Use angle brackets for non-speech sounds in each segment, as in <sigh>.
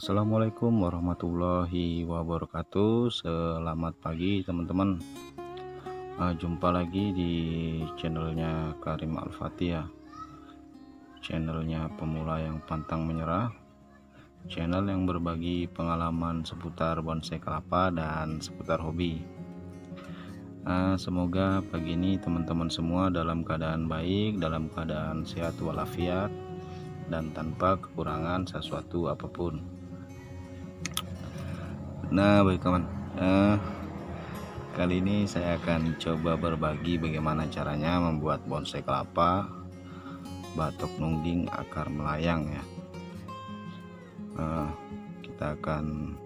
Assalamualaikum warahmatullahi wabarakatuh. Selamat pagi teman-teman. Uh, Jumpa lagi di channelnya Karim Al-Fatih Channelnya pemula yang pantang menyerah. Channel yang berbagi pengalaman seputar bonsai kelapa dan seputar hobi. Uh, Semoga pagi ini teman-teman semua dalam keadaan baik Dalam keadaan sehat walafiat dan tanpa kekurangan sesuatu apa pun. Nah, baik teman, eh, kali ini saya akan coba berbagi bagaimana caranya membuat bonsai kelapa batok nungging akar melayang ya. Eh, kita akan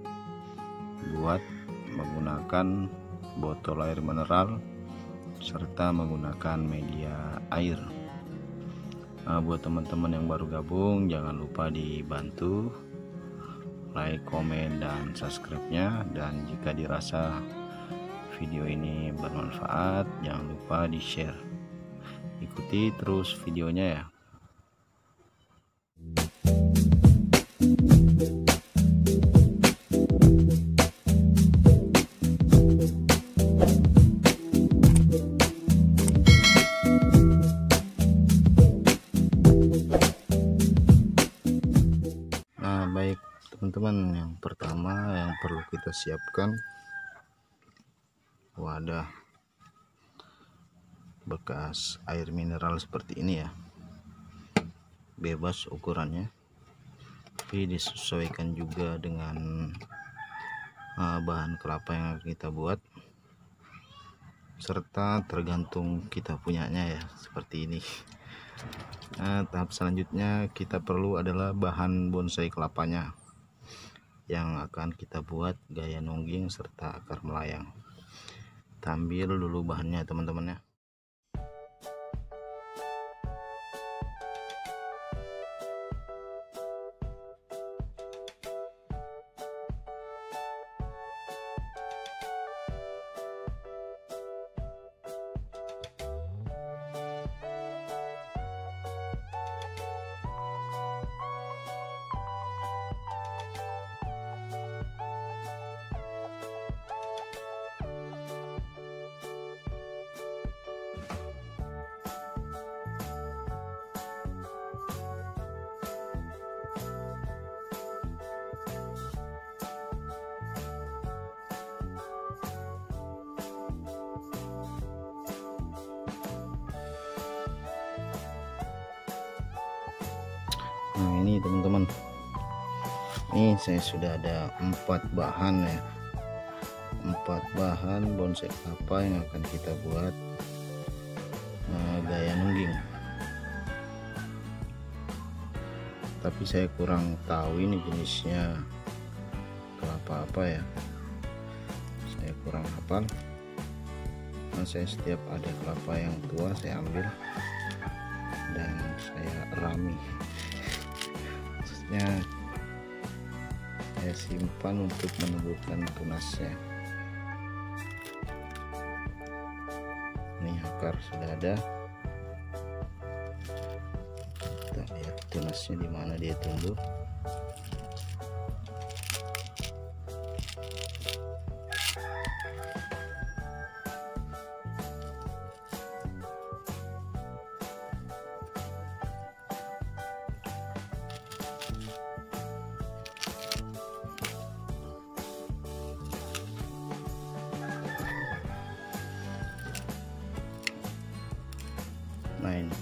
buat menggunakan botol air mineral serta menggunakan media air. Uh, buat teman-teman yang baru gabung jangan lupa dibantu like, komen, dan subscribe-nya. Dan jika dirasa video ini bermanfaat jangan lupa di share ikuti terus videonya ya siapkan. Wadah. Bekas air mineral seperti ini ya. Bebas ukurannya. Tapi disesuaikan juga dengan uh, bahan kelapa yang kita buat. Serta tergantung kita punyanya ya seperti ini. Nah, tahap selanjutnya kita perlu adalah bahan bonsai kelapanya yang akan kita buat gaya nungging serta akar melayang. Tampil dulu bahannya teman-teman ya nah ini teman-teman. Ini saya sudah ada empat bahan ya. Empat bahan bonsai kelapa yang akan kita buat uh, gaya nungging. Tapi saya kurang tahu ini jenisnya kelapa apa ya. Saya kurang hafal. Nah, saya setiap ada kelapa yang tua saya ambil dan saya rami selanjutnya. Saya simpan untuk menumbuhkan tunasnya. Ini akar sudah ada. Kita lihat tunasnya di mana dia tumbuh nah ini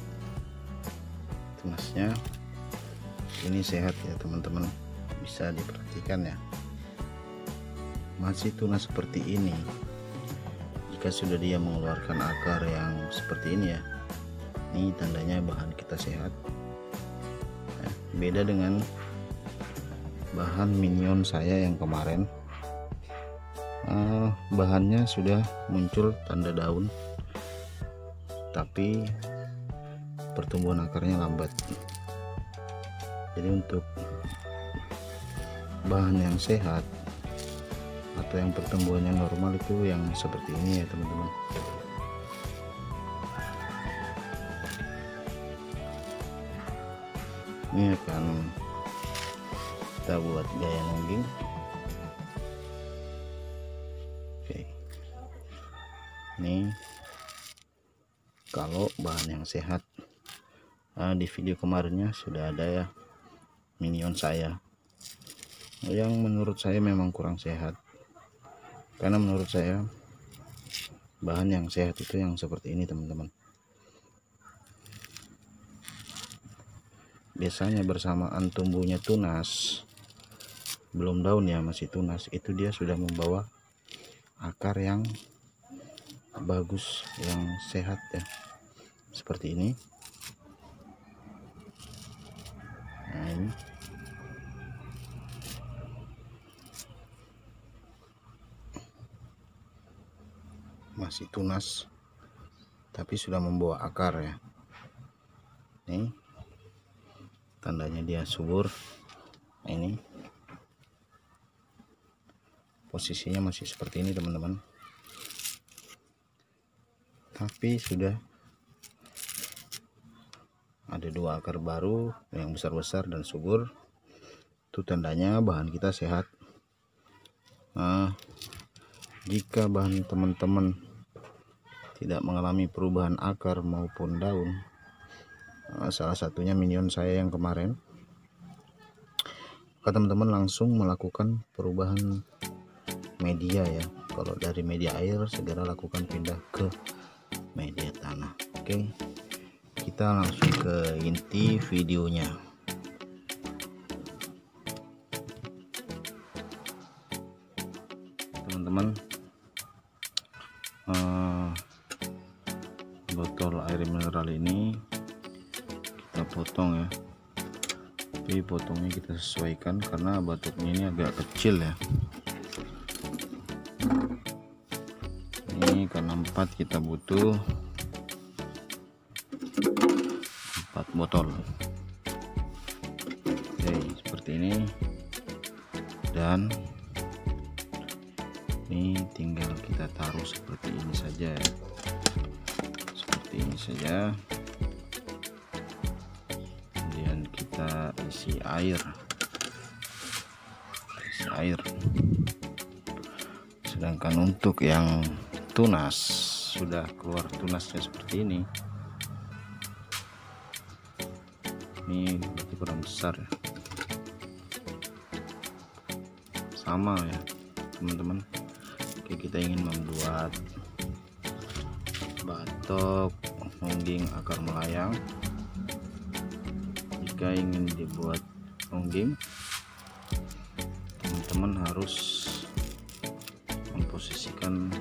tunasnya ini sehat ya teman-teman. Bisa diperhatikan ya. Masih tunas seperti ini. Jika sudah dia mengeluarkan akar yang seperti ini ya ini tandanya bahan kita sehat. Ya, beda dengan bahan minion saya yang kemarin. Uh, bahannya sudah muncul tanda daun. Tapi pertumbuhan akarnya lambat. Jadi untuk bahan yang sehat atau yang pertumbuhannya normal itu yang seperti ini ya teman-teman. Ini akan kita buat gaya nungging oke. Ini kalau bahan yang sehat nah, di video kemarinnya sudah ada ya minion saya. Yang menurut saya memang kurang sehat. Karena menurut saya bahan yang sehat itu yang seperti ini teman-teman. Biasanya bersamaan tumbuhnya tunas belum daun ya masih tunas itu dia sudah membawa akar yang bagus yang sehat ya. Seperti ini masih tunas tapi sudah membawa akar ya. Ini tandanya dia subur. Ini. Posisinya masih seperti ini teman-teman. Tapi sudah ada dua akar baru yang besar-besar dan subur. Itu tandanya bahan kita sehat. Nah jika bahan teman-teman tidak mengalami perubahan akar maupun daun nah, salah satunya minion saya yang kemarin maka teman-teman langsung melakukan perubahan media ya. Kalau dari media air segera lakukan pindah ke media tanah oke? okay kita langsung ke inti videonya. Teman-teman uh, botol air mineral ini kita potong ya. Tapi potongnya kita sesuaikan karena batuknya ini agak kecil ya. Ini karena empat kita butuh botol. Oke seperti ini. Dan ini tinggal kita taruh seperti ini saja. Seperti ini saja. Kemudian kita isi air. Isi air. Sedangkan untuk yang tunas sudah keluar tunasnya seperti ini ini berarti kurang besar ya. Sama ya teman-teman. Oke kita ingin membuat batok nungging akar melayang. Jika ingin dibuat nungging teman-teman harus memposisikan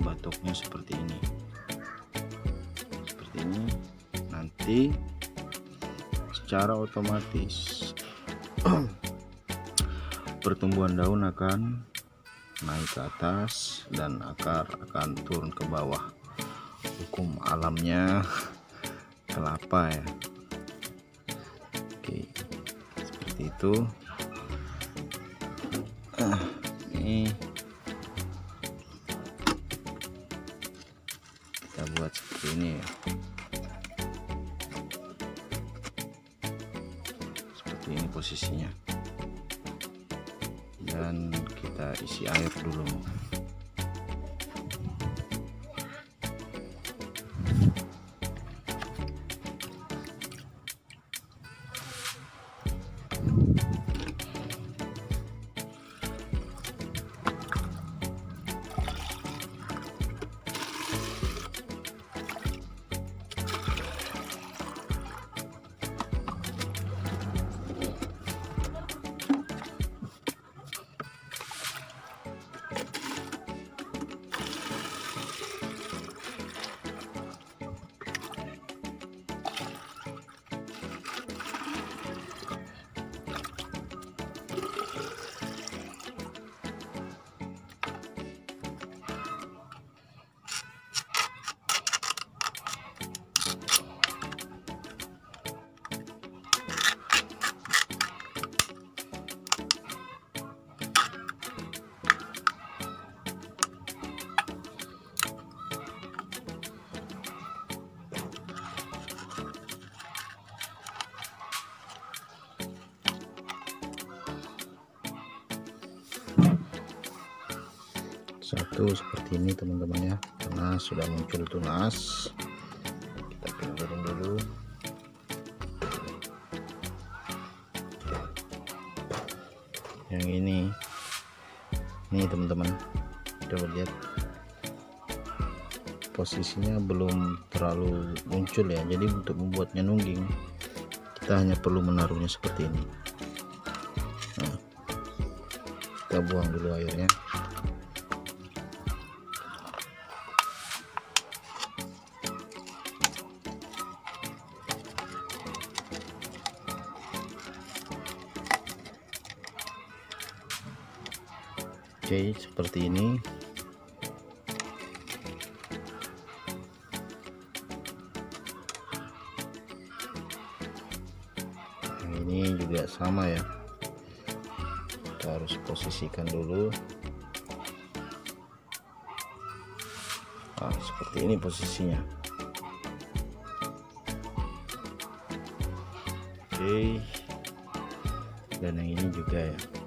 batoknya seperti ini. Seperti ini nanti secara otomatis <clears throat> pertumbuhan daun akan naik ke atas dan akar akan turun ke bawah. Hukum alamnya <laughs> kelapa ya. Oke seperti itu. Ah, <clears throat> ini kita buat seperti ini ya seperti ini posisinya. Dan kita isi air dulu satu seperti ini teman-teman ya. Karena sudah muncul tunas kita pinggirin dulu. Yang ini. Ini teman-teman. Coba lihat. Posisinya belum terlalu muncul ya. Jadi untuk membuatnya nungging kita hanya perlu menaruhnya seperti ini. Nah, kita buang dulu airnya Oke seperti ini. Ini juga sama ya. Kita harus posisikan dulu. Nah, seperti ini posisinya. Oke. Dan yang ini juga ya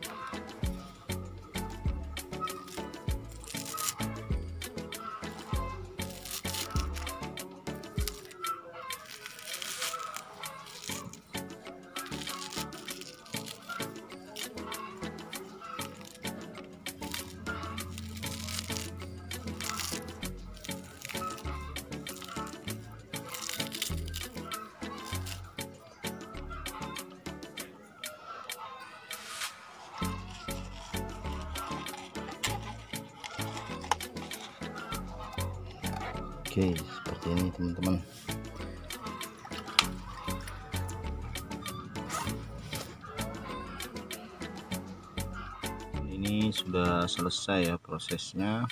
Oke seperti ini teman-teman. Ini sudah selesai ya prosesnya.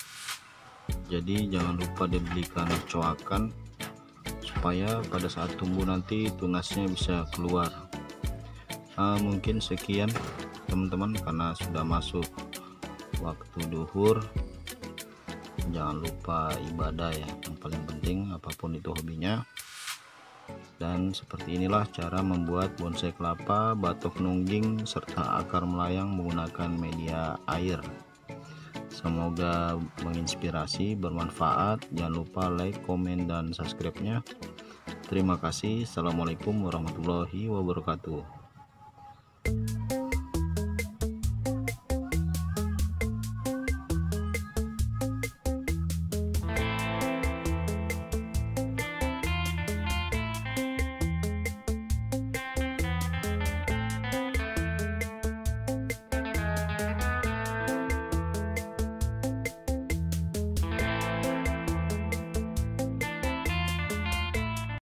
Jadi jangan lupa dibelikan coakan supaya pada saat tumbuh nanti tunasnya bisa keluar. Uh, mungkin sekian teman-teman karena sudah masuk waktu duhur jangan lupa ibadah ya yang paling penting apa pun itu hobinya. Dan seperti inilah cara membuat bonsai kelapa batok nungging serta akar melayang menggunakan media air. Semoga menginspirasi bermanfaat. Jangan lupa like komen dan subscribe nya terima kasih. Assalamualaikum warahmatullahi wabarakatuh